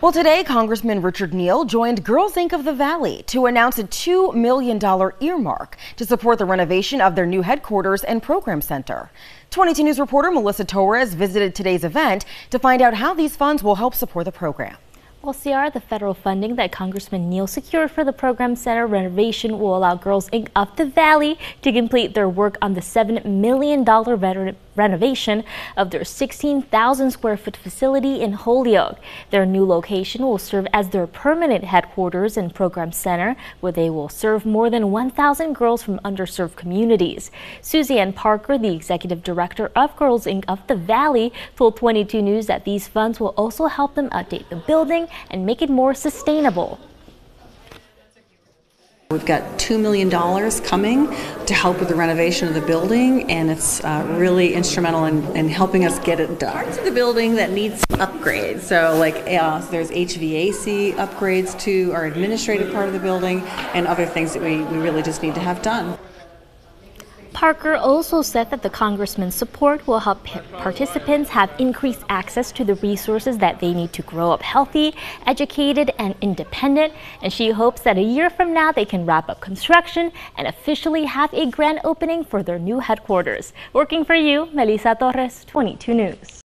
Well, today, Congressman Richard Neal joined Girls Inc. of the Valley to announce a $2 million earmark to support the renovation of their new headquarters and program center. 22 News reporter Melissa Torres visited today's event to find out how these funds will help support the program. Well, CR, the federal funding that Congressman Neal secured for the program center renovation will allow Girls Inc. of the Valley to complete their work on the $7 million renovation of their 16,000 square foot facility in Holyoke. Their new location will serve as their permanent headquarters and program center, where they will serve more than 1,000 girls from underserved communities. Suzanne Parker, the executive director of Girls Inc. of the Valley, told 22 News that these funds will also help them update the building and make it more sustainable. We've got $2 million coming to help with the renovation of the building, and it's uh, really instrumental in, in, helping us get it done. Parts of the building that needs upgrades, so like uh, there's HVAC upgrades to our administrative part of the building, and other things that we, we really just need to have done. Parker also said that the congressman's support will help participants have increased access to the resources that they need to grow up healthy, educated, and independent. And she hopes that a year from now they can wrap up construction and officially have a grand opening for their new headquarters. Working for you, Melissa Torres, 22 News.